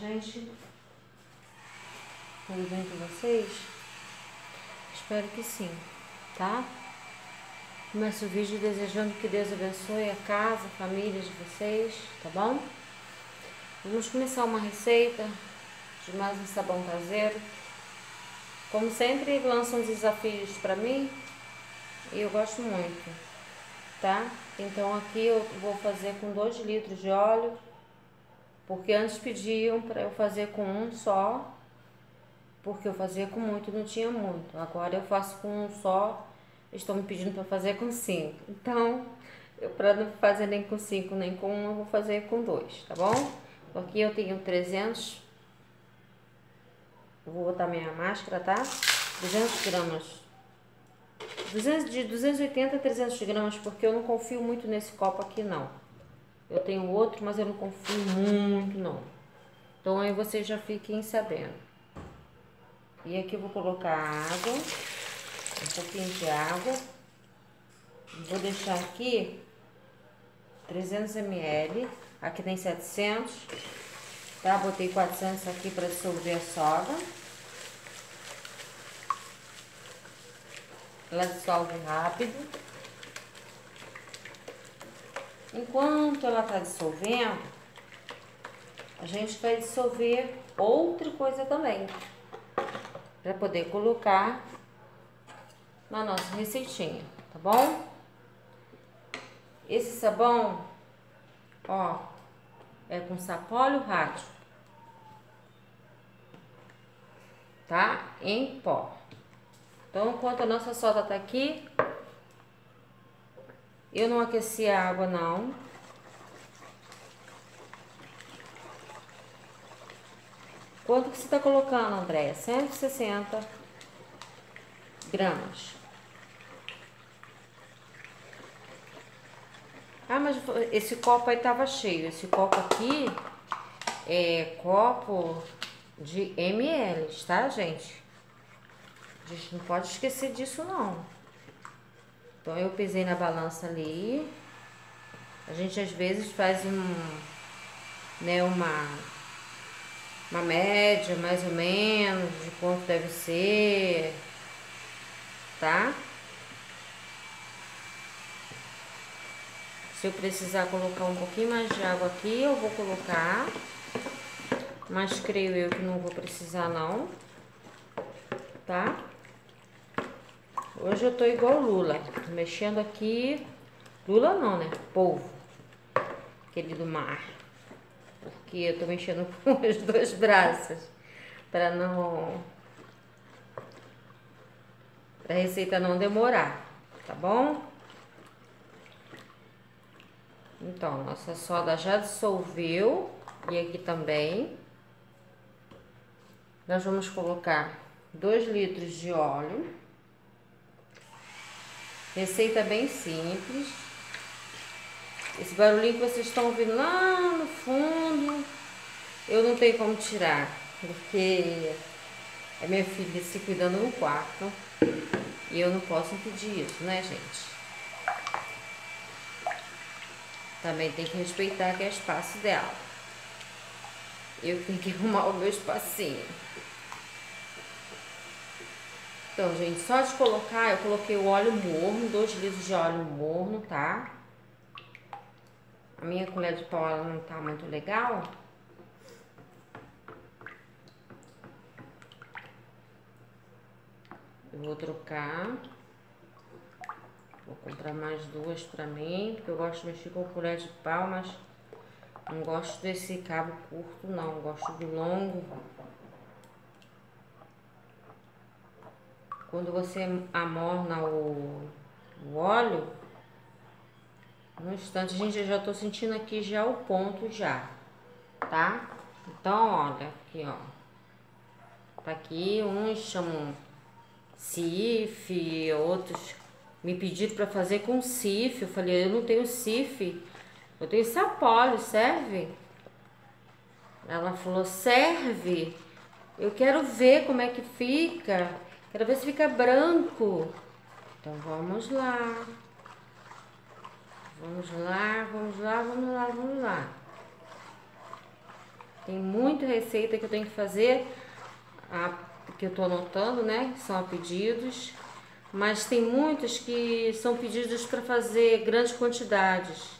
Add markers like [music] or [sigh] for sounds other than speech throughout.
gente? Tudo bem com vocês? Espero que sim, tá? Começo o vídeo desejando que Deus abençoe a casa, a família de vocês, tá bom? Vamos começar uma receita de mais um sabão caseiro. Como sempre, lançam desafios para mim e eu gosto muito, tá? Então aqui eu vou fazer com 2 litros de óleo, porque antes pediam para eu fazer com um só, porque eu fazia com muito não tinha muito. Agora eu faço com um só, estão me pedindo para fazer com cinco. Então, eu para não fazer nem com cinco nem com um, eu vou fazer com dois, tá bom? Aqui eu tenho 300, vou botar minha máscara, tá? 200 gramas 200, de 280 a 300 gramas, porque eu não confio muito nesse copo aqui, não. Eu tenho outro, mas eu não confio muito, não. Então, aí vocês já fiquem sabendo. E aqui eu vou colocar água, um pouquinho de água. Vou deixar aqui 300 ml, aqui tem 700, tá? Botei 400 aqui para dissolver a soda. Ela dissolve rápido. Enquanto ela está dissolvendo, a gente vai dissolver outra coisa também. Para poder colocar na nossa receitinha, tá bom? Esse sabão, ó, é com sapólio rádio. Tá? Em pó. Então, enquanto a nossa soda tá aqui, eu não aqueci a água não. Quanto que você tá colocando, Andréia? 160 gramas. Ah, mas esse copo aí tava cheio. Esse copo aqui é copo de ml, tá, gente? A gente não pode esquecer disso, não. Então, eu pesei na balança ali. A gente, às vezes, faz um... Né, uma... Uma média, mais ou menos, de quanto deve ser. Tá? Se eu precisar colocar um pouquinho mais de água aqui, eu vou colocar. Mas creio eu que não vou precisar, não. Tá? Hoje eu tô igual Lula, mexendo aqui. Lula não, né? Polvo. Aquele do mar. Porque eu tô mexendo [laughs] com os dois braços. Pra não. Pra receita não demorar. Tá bom? Então, nossa soda já dissolveu. E aqui também. Nós vamos colocar 2 litros de óleo. Receita bem simples. Esse barulhinho que vocês estão ouvindo lá no fundo, eu não tenho como tirar, porque é minha filha se cuidando no quarto e eu não posso impedir isso, né, gente? Também tem que respeitar que é espaço dela. Eu tenho que [laughs] arrumar o meu espacinho. Então, gente, só de colocar, eu coloquei o óleo morno, 2 litros de óleo morno, tá? A minha colher de pau, ela não tá muito legal. Eu vou trocar. Vou comprar mais duas pra mim, porque eu gosto de mexer com colher de pau, mas não gosto desse cabo curto, não. Gosto do longo. Quando você amorna o, o óleo, no instante, gente, eu já tô sentindo aqui já o ponto já, tá? Então, olha, aqui, ó. Tá aqui, uns chamam CIF, outros me pediram para fazer com CIF. Eu falei, eu não tenho CIF, eu tenho sapólio, serve? Ela falou, serve. Eu quero ver como é que fica. Quero ver se fica branco. Então vamos lá. Vamos lá, vamos lá, vamos lá, vamos lá. Tem muita receita que eu tenho que fazer, a, que eu tô anotando, né? São pedidos. Mas tem muitas que são pedidos para fazer grandes quantidades.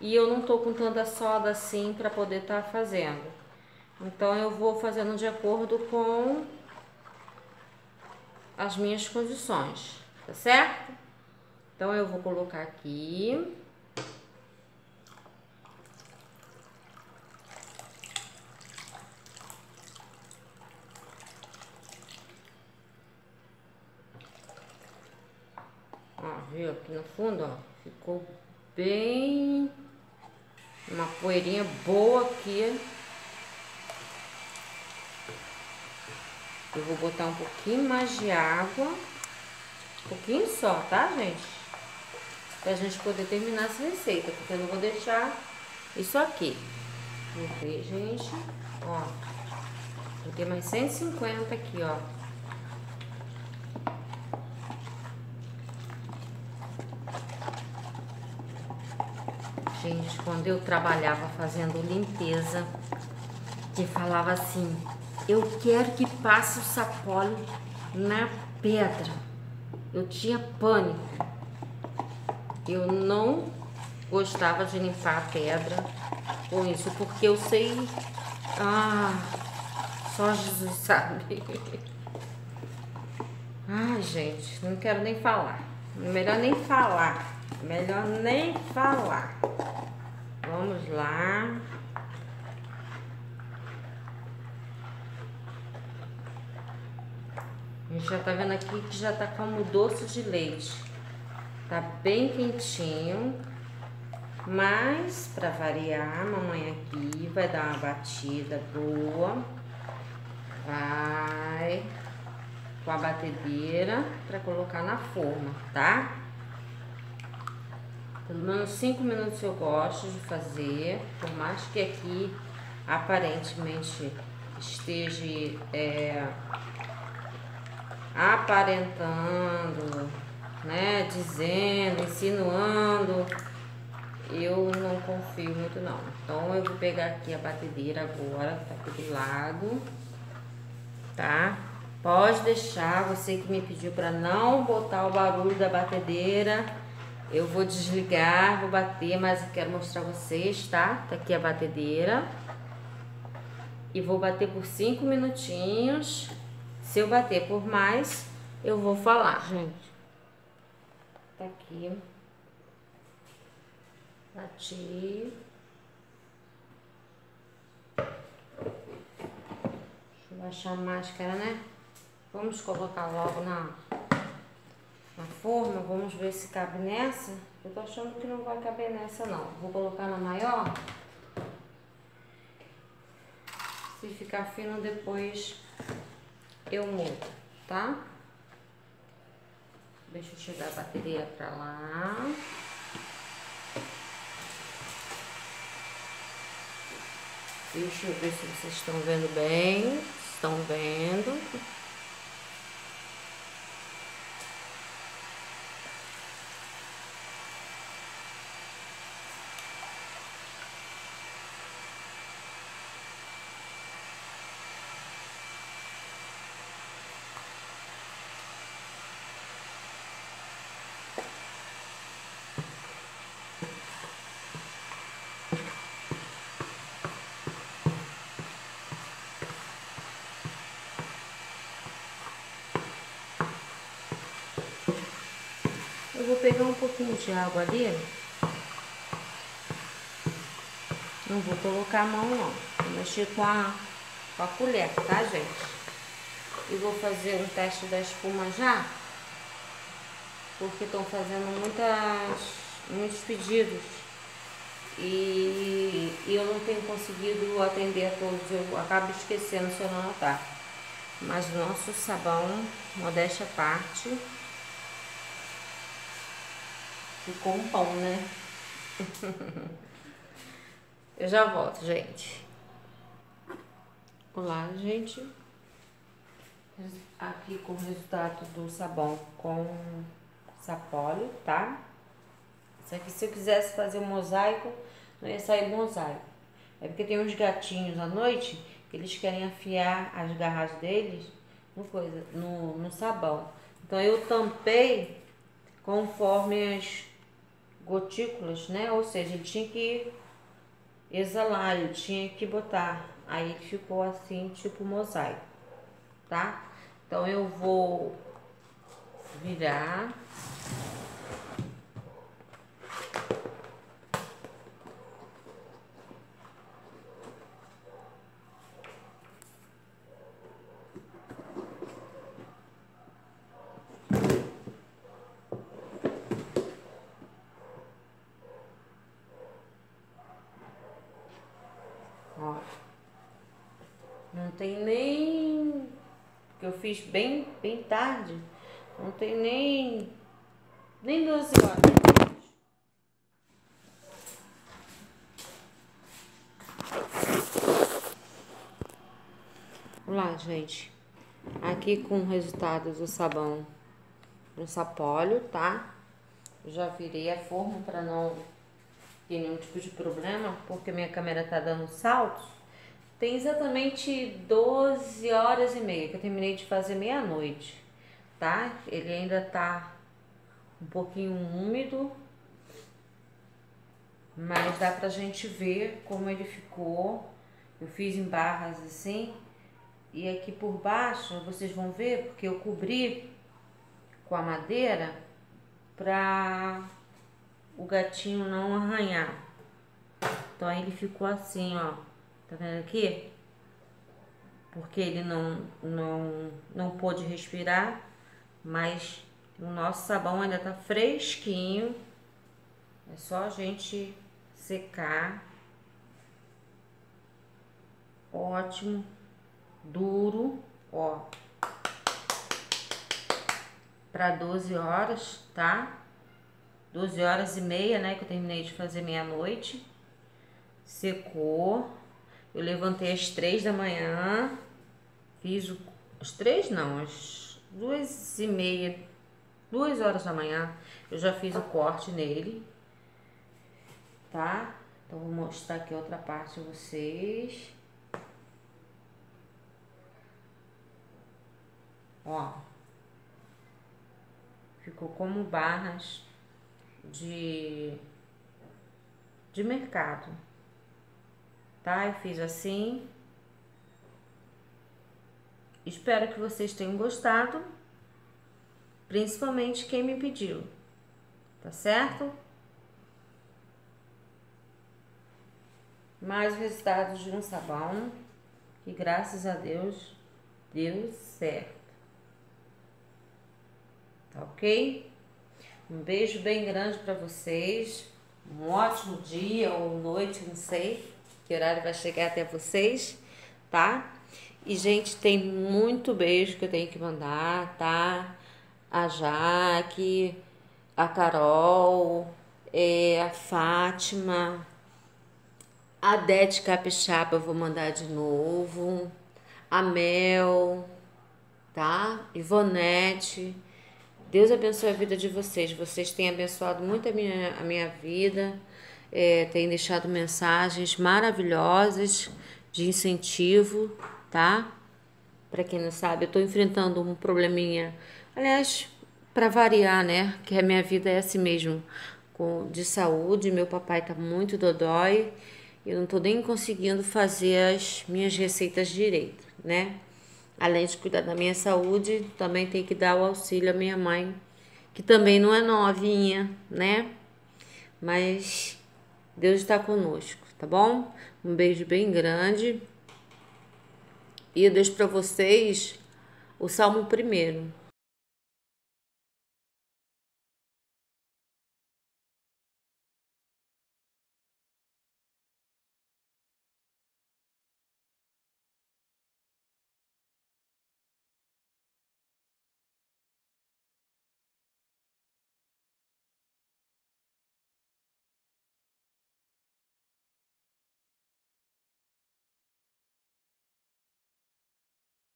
E eu não tô com tanta soda assim para poder estar tá fazendo. Então eu vou fazendo de acordo com as minhas condições, tá certo? Então eu vou colocar aqui. Ó, viu aqui no fundo, ó, ficou bem uma poeirinha boa aqui. Eu vou botar um pouquinho mais de água. Um pouquinho só, tá, gente? Pra gente poder terminar essa receita, porque eu não vou deixar isso aqui. Vamos ver, gente. Ó. Botei mais 150 aqui, ó. Gente, quando eu trabalhava fazendo limpeza, que falava assim, eu quero que passe o sapólio na pedra. Eu tinha pânico. Eu não gostava de limpar a pedra com isso, porque eu sei. Ah, só Jesus [laughs] sabe. Ai, gente, não quero nem falar. Melhor nem falar. Melhor nem falar. Vamos lá. Gente já tá vendo aqui que já tá como doce de leite. Tá bem quentinho. Mas, para variar, a mamãe aqui vai dar uma batida boa. Vai com a batedeira para colocar na forma, tá? Pelo menos 5 minutos eu gosto de fazer, por mais que aqui aparentemente esteja é, aparentando né, dizendo, insinuando, eu não confio muito não. Então eu vou pegar aqui a batedeira agora, tá aqui do lado, tá? Pode deixar, você que me pediu para não botar o barulho da batedeira, eu vou desligar, vou bater, mas eu quero mostrar vocês, tá? Tá aqui a batedeira. E vou bater por cinco minutinhos. Se eu bater por mais, eu vou falar, gente. Tá aqui. Bati. Deixa eu baixar a máscara, né? Vamos colocar logo na, na forma. Vamos ver se cabe nessa. Eu tô achando que não vai caber nessa, não. Vou colocar na maior. Se ficar fino, depois eu mudo, tá? Deixa eu tirar a bateria pra lá. Deixa eu ver se vocês estão vendo bem. Estão vendo. Vou pegar um pouquinho de água ali. Não vou colocar a mão não. Vou mexer com a, com a colher, tá, gente? E vou fazer um teste da espuma já. Porque estão fazendo muitas, muitos pedidos. E, e eu não tenho conseguido atender a todos. Eu acabo esquecendo se eu não anotar. Mas nosso sabão, modéstia à parte, Ficou um pão, né? [laughs] Eu já volto, gente. Olá, gente. Aqui com o resultado do sabão com sapólio, tá? Isso aqui, se eu quisesse fazer um mosaico, não ia sair mosaico. É porque tem uns gatinhos à noite que eles querem afiar as garras deles no, coisa, no, no sabão. Então eu tampei conforme as gotículas, né? Ou seja, ele tinha que exalar, ele tinha que botar. Aí ficou assim, tipo mosaico, tá? Então eu vou virar. Ó. Não tem nem. que eu fiz bem, bem tarde. Não tem nem. nem 12 horas. Olá, gente. Aqui com o resultado do sabão no sapólio, tá? já virei a forma para não ter nenhum tipo de problema, porque minha câmera tá dando saltos. Tem exatamente 12 horas e meia que eu terminei de fazer meia-noite, tá? Ele ainda tá um pouquinho úmido, mas dá pra gente ver como ele ficou. Eu fiz em barras assim, e aqui por baixo vocês vão ver, porque eu cobri com a madeira pra o gatinho não arranhar. Então ele ficou assim, ó. Tá vendo aqui? Porque ele não, não, não pôde respirar, mas o nosso sabão ainda tá fresquinho. É só a gente secar. Ótimo. Duro, ó. Para 12 horas, tá? 12 horas e meia, né? Que eu terminei de fazer meia-noite. Secou. Eu levantei às três da manhã. Fiz o. Às três não, às duas e meia. Duas horas da manhã. Eu já fiz o corte nele. Tá? Então vou mostrar aqui outra parte a vocês. Ó. Ficou como barras de, de mercado. Tá? Eu fiz assim. Espero que vocês tenham gostado. Principalmente quem me pediu. Tá certo? Mais resultados de um sabão. Que graças a Deus deu certo. Tá ok? Um beijo bem grande para vocês. Um ótimo dia ou noite, não sei que horário vai chegar até vocês, tá? E, gente, tem muito beijo que eu tenho que mandar, tá? A Jaque, a Carol, é, a Fátima, a Dete Capixaba eu vou mandar de novo, a Mel, tá? Ivonete Deus abençoe a vida de vocês. Vocês têm abençoado muito a minha, a minha vida, é, têm deixado mensagens maravilhosas de incentivo, tá? Para quem não sabe, eu estou enfrentando um probleminha, aliás, para variar, né? Que a minha vida é assim mesmo, com, de saúde. Meu papai tá muito dodói, eu não estou nem conseguindo fazer as minhas receitas direito, né? Além de cuidar da minha saúde, também tem que dar o auxílio à minha mãe, que também não é novinha, né? Mas Deus está conosco, tá bom? Um beijo bem grande. E eu deixo para vocês o Salmo primeiro.